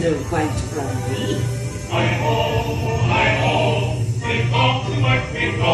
don't quite from me. Hi-ho, hi-ho, we go to work we go.